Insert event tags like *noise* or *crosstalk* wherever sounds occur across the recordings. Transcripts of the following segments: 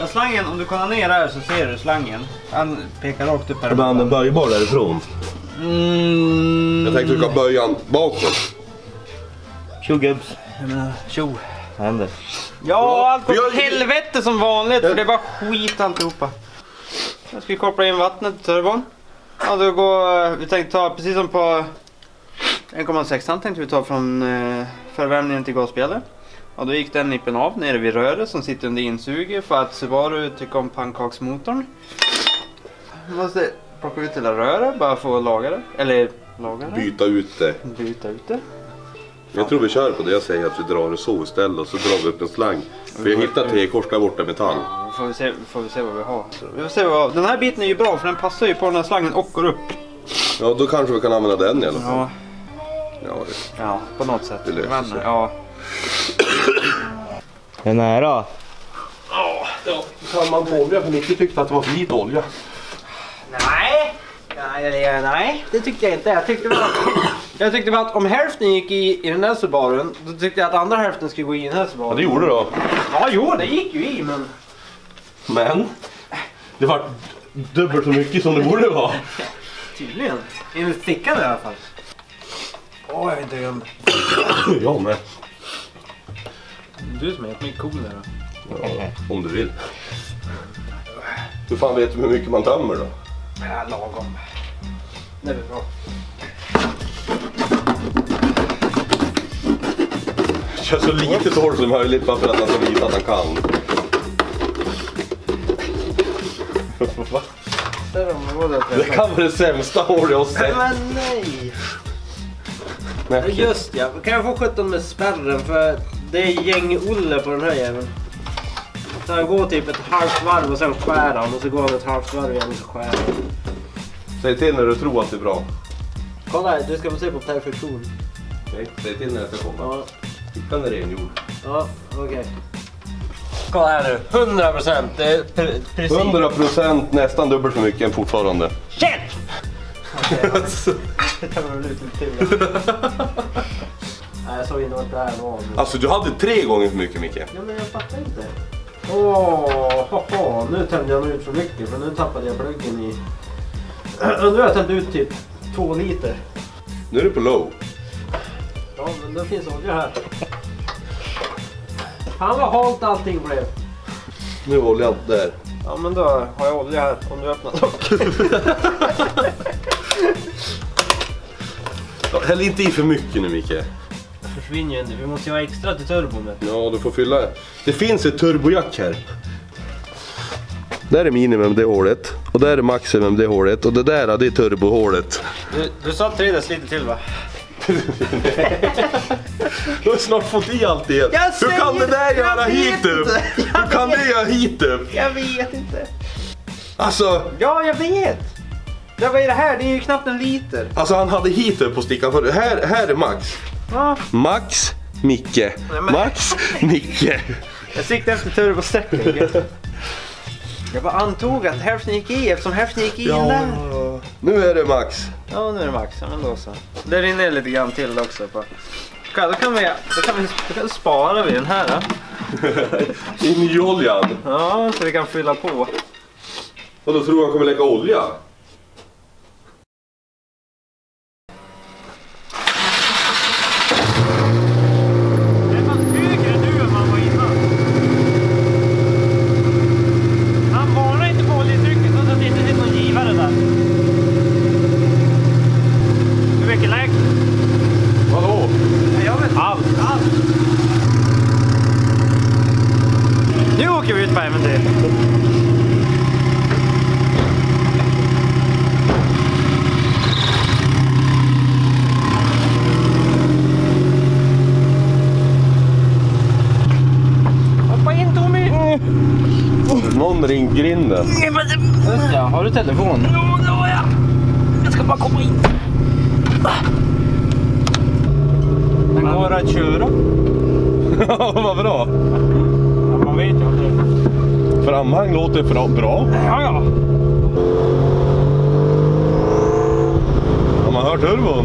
Ja, slangen, om du kollar ner här så ser du slangen. Han pekar rakt upp här. Men han är böjbar därifrån. Mm. Jag tänkte du kan böja han bakåt. Tjo gubbs. Jag menar, tjo. Vad händer? Ja, allt går åt helvete som vanligt för det är bara skit alltihopa. Jag ska koppla in vattnet i turbon. Ja, då går, vi tänkte ta, precis som på 1,6 tänkte vi ta från eh, förvärmningen till gasspjället. Och då gick den nippen av nere vid röret som sitter under insuget för att Subaru tycker om pannkaksmotorn. Måste plocka ut hela röret bara för att laga det. Eller laga det? Byta ut det. Byta ut det. Jag tror vi kör på det jag säger att vi drar det så istället och så drar vi upp en slang. För jag hittade T-kors där borta metall. Ja, får vi, se, får vi se vad vi har. Vi får se vad. Den här biten är ju bra för den passar ju på den här slangen och går upp. Ja då kanske vi kan använda den i alla fall. Ja, Ja, det. ja på något sätt. Det löser Men, sig. ja. Är nära? Kan man få olja för Micke tyckte att det var för lite olja. Nej. Nej, nej, nej, det tyckte jag inte. Jag tyckte bara, jag tyckte bara att om hälften gick i, i den där Subarun, då tyckte jag att andra hälften skulle gå i den här Subarun. Ja det gjorde det då. Ja, jo, det gick ju i, men... Men det var dubbelt så mycket som det borde vara. Tydligen. Enligt stickan i alla fall. Åh, jag är inte gömd. Jag med. Du som är helt mycket coolare. Ja, om du vill. Hur fan vet du hur mycket man tömmer då? Ja, lagom. Det är väl bra. Kör så lite torr som möjligt bara för att han ska visa att han kan. Va? Det kan vara det sämsta hår jag har sett. Men! Nej. Just ja, kan jag få 17 med spärren för det är gäng-Olle på den här jäveln. Så han går typ ett halvt varv och sen skär han och så går han ett halvt varv igen och så skär han. Säg till när du tror att det är bra. Kolla här, du ska få se på perfektion. Okej, säg till när jag ska komma. Ja, Fickan är rengjord. ja okej. Kolla här nu, 100 procent. Det är pre- precis. 100% nästan dubbelt så mycket än fortfarande. Shit! *laughs* Okej, det *laughs* jag såg inte vart det här var. Alltså du hade tre gånger för mycket Micke. Ja, men jag fattar inte. Åh, haha, nu tände jag nog ut för mycket för nu tappade jag pluggen i... *clears throat* Nu har jag tänt ut typ två liter. Nu är du på low. Ja, men det finns olja här. Fan vad halt allting blev. Nu är oljan där. Ja, men då har jag olja här om du öppnar dock. *laughs* Ja, häll inte i för mycket nu Micke. Försvinner ju inte. Vi måste ju ha extra till turbon. Ja, du får fylla. Det finns ett turbojack här. Där är minimum, det hålet. Och där är maximum, det hålet. Och det där, det är turbohålet. Du, du sa 3 deciliter till va? *laughs* Du har snart fått i allt. Jag Hur kan det där göra hit upp? Hur kan vet. det göra hit upp? Jag vet inte. Alltså, Ja, jag vet. Ja, vad är det här? Det är ju knappt en liter. alltså han hade hit upp på stickan förut. Här, här är max. Ja, Max, Micke. men- Max, Micke. jag siktar efter turbosträckning. Jag bara antog att hälften gick i eftersom hälften gick i den där. Nu är det max. Ja, nu är det max. Ja, men då så. Det rinner lite grann till också. På. Då kan vi, då kan vi, då kan spara vi den här. Då. *laughs* I nyoljan. Ja, så vi kan fylla på. Och då tror han kommer lägga olja? Det är fan högre nu än man var innan. Han varnar inte på oljetrycket så att det inte finns någon givare där. Hur mycket lägg? Vadå? Jag vet allt. Allt. Nu åker vi ut på äventyr. Hoppa in Tommy! Någon Just ja, har du telefon? Jo, det har jag. Jag ska bara komma in. Den går att köra. *laughs* Ja, vad bra. Ja, man vet ju aldrig. Framhang låter bra. bra. Ja, ja. Har man hört turbon?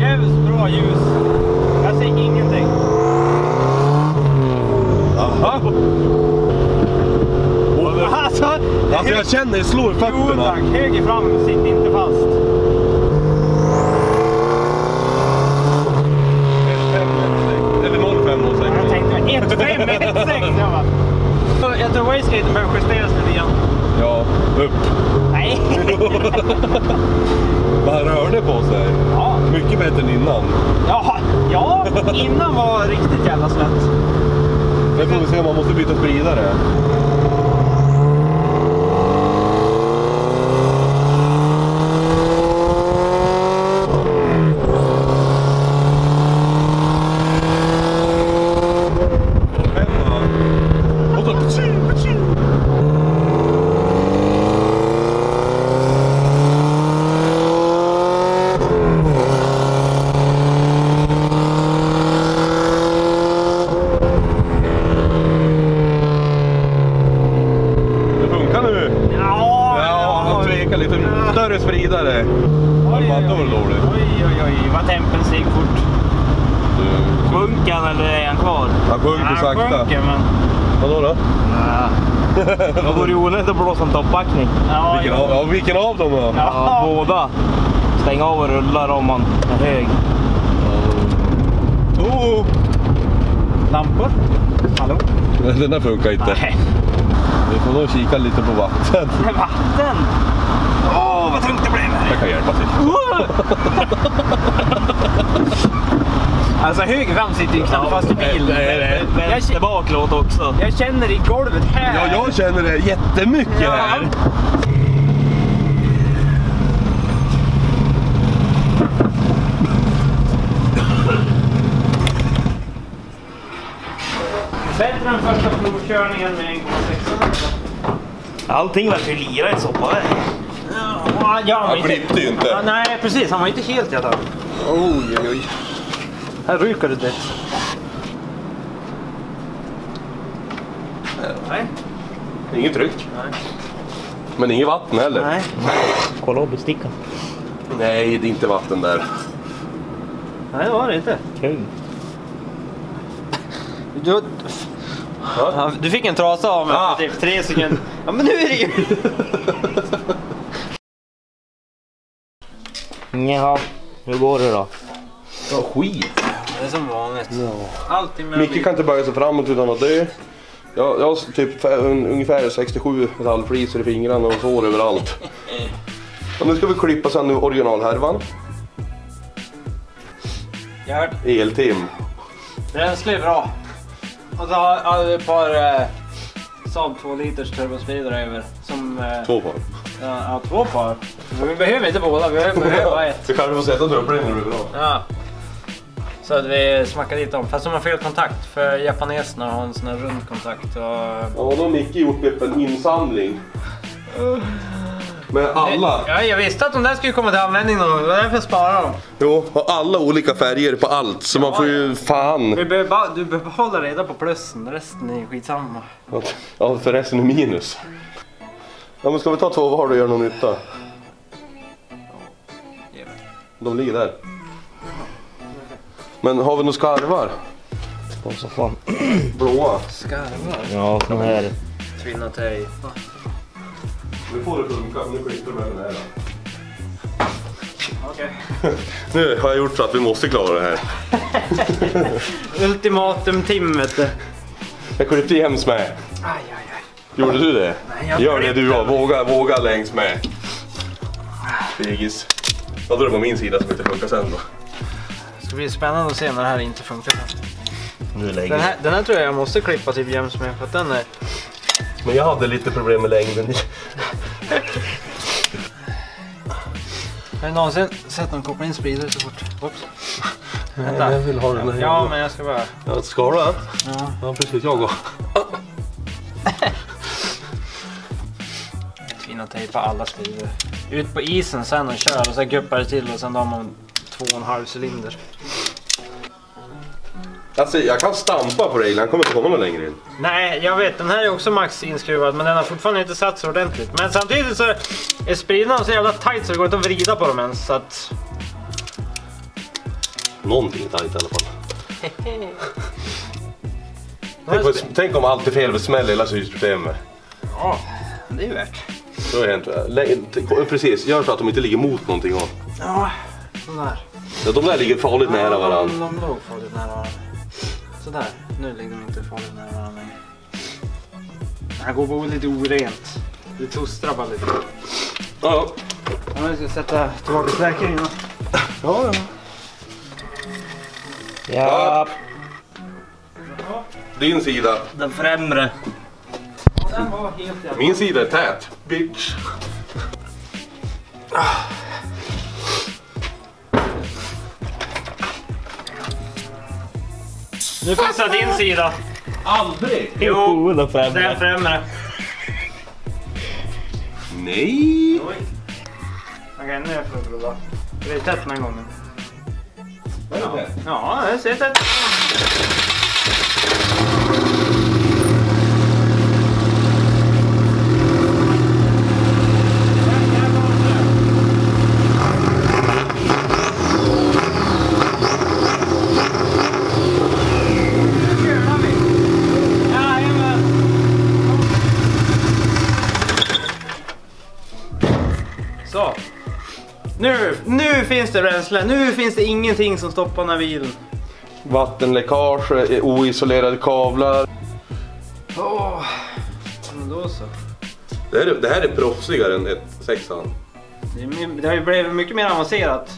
Jävligt bra ljus. Jag ser ingenting. Aha. Alltså jag känner det slår i Jo tack, fötterna. höger fram sitter inte fast. Eller 0506. Jag tänkte 1, 5, 1, 6. Jag bara. Jag tror wastegaten behöver justeras lite grann. Ja, upp. Nej. *laughs* Men han rörde på sig. Ja. Mycket bättre än innan. Ja, ja, innan var riktigt jävla slött. Nu får vi se om man måste byta spridare. Femma. Och så... ptjing, ptjing. Det funkar nu. Ja, Ja, han tvekar lite. Större spridare. Oj, Bara oj, då är det oj. dåligt. Oj, oj, oj, vad tempen steg fort. Du, Sjunker han eller är han kvar? Han sjunker Han sakta. sjunker, men... Vadå då? Det vore ju onödigt att toppbackning. Ja, Vilken av, ja, vilken av dem då? Ja, båda. Stäng av och rullar om man är hög. Oh! Lampor? Hallå? Den där funkar inte. Nej. Vi får nog kika lite på vatten. Det är vatten! Åh, vad tungt det blev! Jag kan hjälpa till. Alltså höger fram sitter ju knappt fast i bilen. Jag, Vänster bak låt också. jag känner i golvet här. Ja, jag känner det jättemycket Ja. här. Bättre än första provkörningen med 1,6. Allting verkar ju lira i soppaväg. Ja, ja, Han klippte ju Ja, inte. nej, precis. Han var inte helt jävla... Oj, oj, oj. Här ryker det det. Nej. Inget tryck. Nej. Men inget vatten heller. Nej. Kolla upp stickan. Nej, det är inte vatten där. Nej, det var det inte. Kung. Du, Ja. du fick en trasa av mig Ah. för typ tre sekunder. Ja, men nu är det ju... Jaha, hur går det då? Ja, skit. Som vanligt. Alltid med Micke kan inte böja sig framåt utan att dö. Jag, jag har typ un, ungefär 67 metallflisor i fingrarna och sår överallt. Och nu ska vi klippa sen nu originalhärvan. Gerd, Eltim. bränsle är bra. Och så har jag ett par eh, Saab 2 liters turbospridare över. Som... Eh, Två par. Ja, ja, två par. Men vi behöver inte båda, vi behöver bara ett. *laughs* Du kanske får sätta den när det blir bra. Ja. Så att vi smackar dit dem. Fast de har fel kontakt för japaneserna har en sån här rund kontakt. Och... Ja, då har Micke gjort upp en insamling. Med alla. Ja, jag visste att de där skulle komma till användning gång. Det var därför jag sparade dem. Jo, och alla olika färger på allt. Så man får ju fan... Vi behöver bara, du behöver hålla reda på plussen, resten är skitsamma. Ja, för resten är minus. Ja, men ska vi ta två var och göra någon nytta? De ligger där. Men har vi några skarvar? På soffan. Blåa? Skarvar. Ja, sån här. Tvinna tejp. Nu får det funka, nu klipper vi med den här. Okej. *laughs* Nu har jag gjort så att vi måste klara det här. *laughs* Ultimatum Tim vet du. Jag klippte jäms med. Aj, aj, aj. Gjorde du det? Nej, jag Gör det du då. Våga, våga längs med. Fegis. Ja, då är det på min sida som inte funkar sen då. Det ska bli spännande att se när det här inte funkar. Nu lägger Den här, den här tror jag jag måste klippa typ jäms med för att den är... Men jag hade lite problem med längden. Har du någonsin sett någon koppla in spridare så fort? Oops. Nej, jag vill ha den här. Ja, men jag ska bara... Ja, skala. Ja. Ja, precis. Jag går. *laughs* Fina tejpa alla spridare. Ut på isen sen och kör och så guppar det till och sen har man två och en halv cylinder. Alltså, jag kan stampa på railen. Han kommer inte komma någon längre in. Nej, jag vet. Den här är också max inskruvad men den har fortfarande inte satt sig ordentligt. Men samtidigt så är spridarna så jävla tight så det går inte att vrida på dem ens. Så att... Någonting tajt i alla fall. *laughs* Tänk, på, tänk om allt är fel, vi smäller hela styrsystemet. Ja. Det är ju värt. Det har hänt. Lä- t- Precis, gör så att de inte ligger mot någonting. Ja, sådär. ja, de där ligger farligt nära Ja, varandra. De, de låg farligt nära varandra. Sådär, nu ligger de inte farligt nära varandra längre. Det här går på lite orent. Det tustrar bara lite. Ja, Ja, nu ska jag sätta tillbaka stärkningen. då. ja. ja. Ja, Din sida. den främre. Den var helt jävla... Min sida är tät. Bitch. Nu passar din sida. Aldrig! Jo, den den främre. främre. Nej! Okej, nu är jag för rulla. Det är tätt den här gången. Ja. Ja, det ser tätt Jajamän. Så. Nu, finns det bränsle. Nu finns det ingenting som stoppar den här bilen. Vattenläckage, eh, oisolerade kavlar. Åh, men då så. Det här är, det här är proffsigare än ett sexan. Det, det har ju blivit mycket mer avancerat.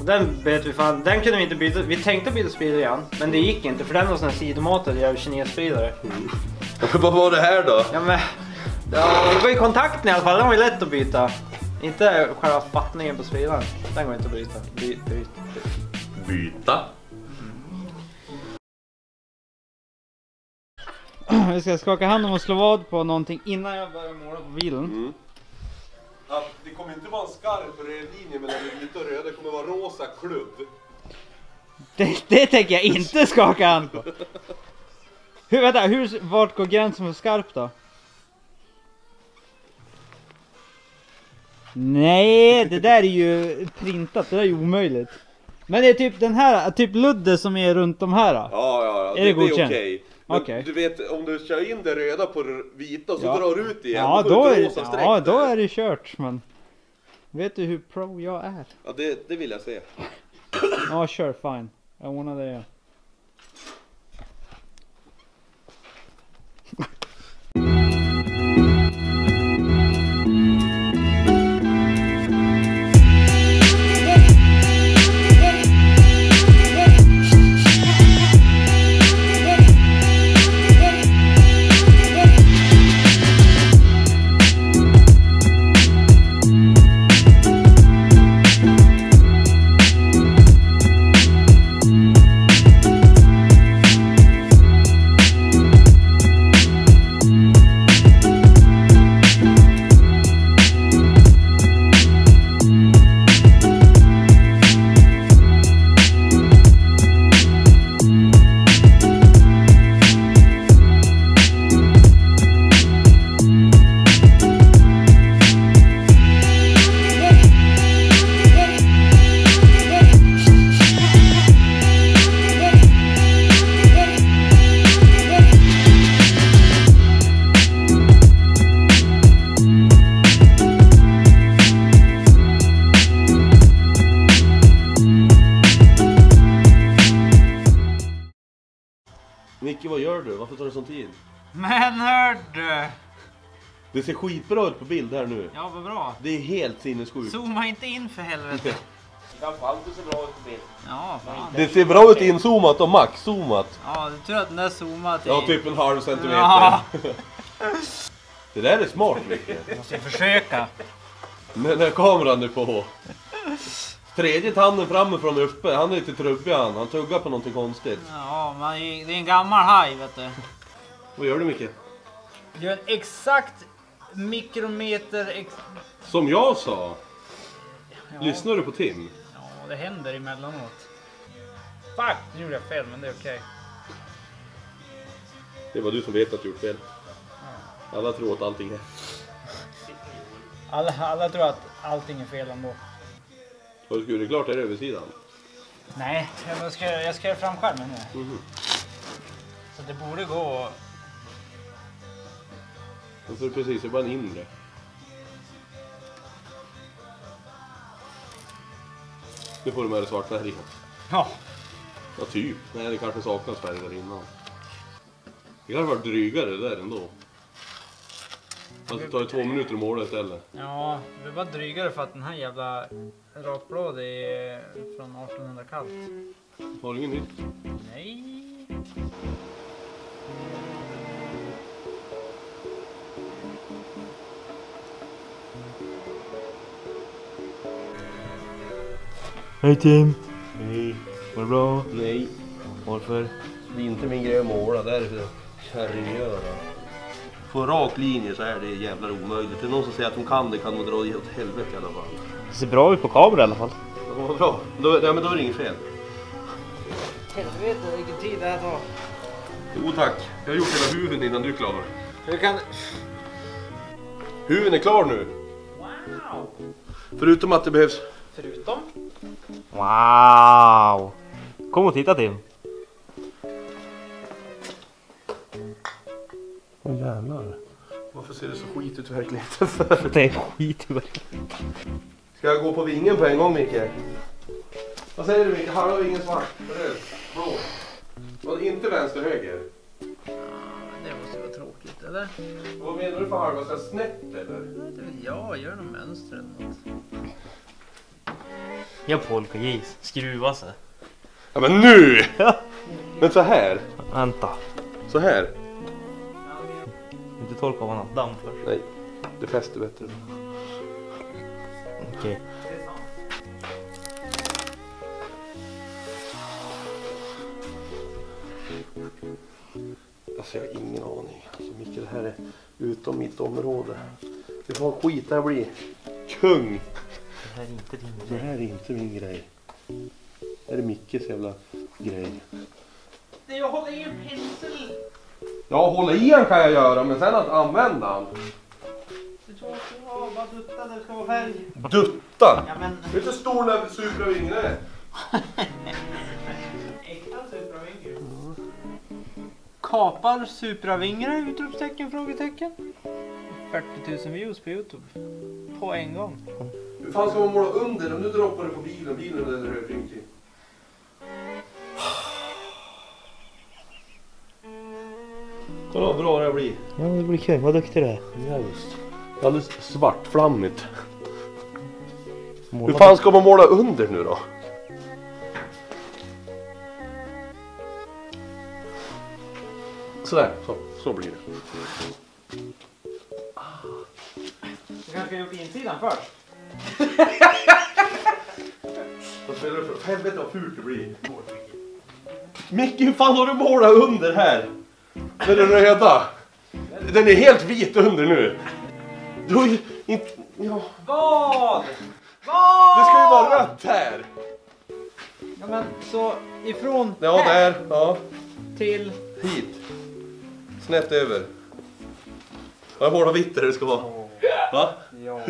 Och den vet vi fan, den kunde vi inte byta. Vi tänkte byta spridare igen, men det gick inte för den var sån här sidomatad jävla kinesspridare. *laughs* Vad var det här då? Ja men, ja, det var ju kontakten i alla fall, den var ju lätt att byta. Inte själva fattningen på spridaren. Den går inte att byta. By, by, by. Byta. Vi ska skaka hand om och slå vad på någonting innan jag börjar måla på bilen. Mm. Att det kommer inte vara en skarp röd linje mellan det vita och röda, det kommer vara rosa klubb. Det, det tänker jag inte skaka hand på. Hur, vänta, hur, vart går gränsen för skarp då? Nej, det där är ju printat, det där är ju omöjligt. Men det är typ den här, typ ludde som är runt de här. Ja, ja, ja. Är det godkänt? okej. Men Okej. du vet, om du kör in det röda på det vita och så Ja. drar du ut igen, Ja, då då är, det, ja, då är det kört men. Vet du hur pro jag är? Ja, det, det vill jag se. Ja, kör fine. Jag ordnar det. Varför tar det sån tid? Men hördu! Det ser skitbra ut på bild här nu. Ja, vad bra. Det är helt sinnessjukt. Zooma inte in för helvete. *laughs* Framförallt det ser bra ut på bild. Ja, fan. Det ser bra ut inzoomat och maxzoomat. Ja, det är tur att den där zoomar till. Ja, typ en halv centimeter. Ja. *laughs* Det där är smart Micke. Måste försöka. Men när kameran är på. Tredje tanden framifrån är uppe. Han är lite trubbig han. Han tuggar på någonting konstigt. Ja, man, är- det är en gammal haj vet du. Vad gör du Micke? Det är en exakt mikrometer... Ex... Som jag sa. Ja, Lyssnar du på Tim? Ja, det händer emellanåt. Fuck, nu gjorde jag fel men det är okej. Det var du som vet att du gjort fel. Alla tror att allting är. Alla, alla tror att allting är fel ändå. Har du skurit klart här översidan? Nej, jag ska, jag ska göra framskärmen nu. Mhm. Så det borde gå... Och så precis, det är bara en inre. Nu får du med dig svart färg. Ja. Ja, typ. Nej, det kanske saknas färg där innan. Det kanske var drygare där ändå. Alltså det tar ju två minuter att måla istället. Ja, det var drygare för att den här jävla rakblad är från 1800 kallt. Har du inget nytt? Nej. Hej Tim! Nej. Var det bra? Nej. Varför? Det är inte min grej att måla, därför kärringgöra. Få en rak linje så är det jävlar omöjligt. Det är någon som säger att de kan det kan nog dra åt helvete i alla fall. Det ser bra ut på kamera i alla fall. Ja, vad bra. Då, ja, men då är det inget fel. Helvete vilken tid det här tar. Jo tack. Jag har gjort hela huven innan du är klar. Hur kan... Huven är klar nu. Wow! Förutom att det behövs... Förutom? Wow! Kom och titta Tim. Åh jävlar. Varför ser det så skit ut i verkligheten för? *laughs* Det är skit i verkligheten. Ska jag gå på vingen på en gång Micke? Vad säger du Micke? Halva vingen svart? Röd? Blå? Och inte vänster höger? Det måste ju vara tråkigt eller? Vad menar du för halva? Ska jag snett eller? Det vet jag, gör något mönster eller något. Jag polka gis. Skruva sig. Ja men nu! Men så här. Vänta. Så här. Torka av annat damm först. Nej, det fäster bättre. Okej. Alltså jag har ingen aning. Alltså Micke det här är utom mitt område. Det får skit det bli. Kung! Det här är inte din Det grej. här är inte min grej. Det här är Mickes jävla grej. Det att hålla i en pensel! Ja, hålla i den kan jag göra, men sen att använda den. Du tror att du har bara dutta, det ska vara färg. Dutta! Ja men... Vet du hur stor den där Supra-vingen är? *laughs* Äkta supravingar. Kapar supravingar? Utropstecken, frågetecken. 40 000 views på Youtube. På en gång. Hur fan ska man måla under den? Nu droppar det på bilen. Bilen är rödfink Kolla vad bra det blir. Ja, det blir kul. Vad duktig du är. Ja, just. Alldeles svartflammigt. Hur fan ska man måla under nu då? Sådär, så, så blir det. Du kanske ska göra på insidan först? Vad spelar du för? Helvete vad fult det blir. Micke, hur fan har du målat under här? Med den röda. Den är helt vit under nu. Du har ju inte... Ja. Vad? Vad? Det ska ju vara rött här. Ja men så ifrån Ja, här där. Ja. till... Hit. Snett över. Jag målar vitt där det ska vara. Va? Ja.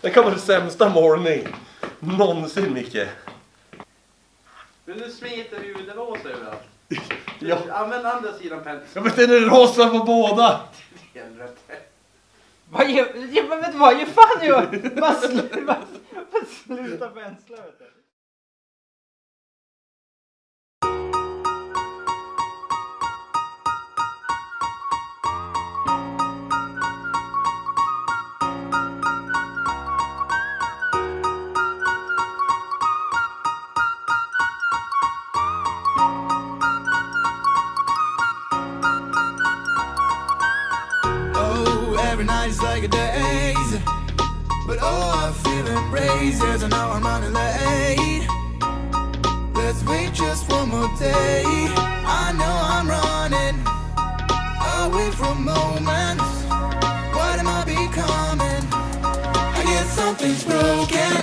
Det kan vara den sämsta målning någonsin Micke. Men nu smiter ut det rosa överallt. *laughs* Ja. Använd andra sidan pensel. ja men den är rosa på båda. *laughs* Helvete. Vad gör... Ja, men vet du vad? Ge fan ju! Bara slu- *laughs* bara- bara sluta pensla vet du. Oh, I feel embraced as I know I'm running late. Let's wait just one more day. I know I'm running away from moments. What am I becoming? I guess something's broken.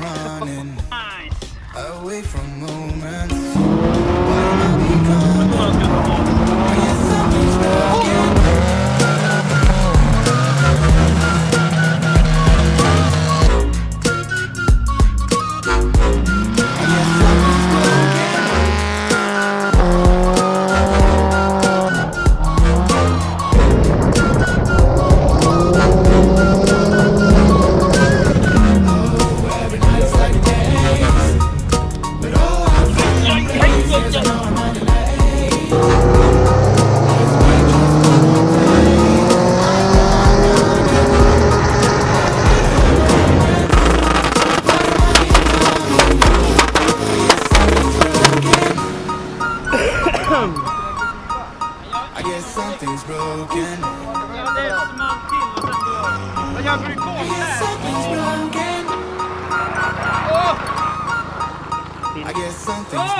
running *laughs* away from moments.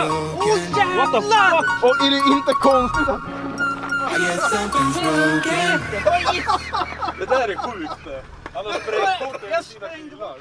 Oh, What the fuck? Och är det inte konstigt att... Det där är sjukt. Han har sprängt bort en sina bilar.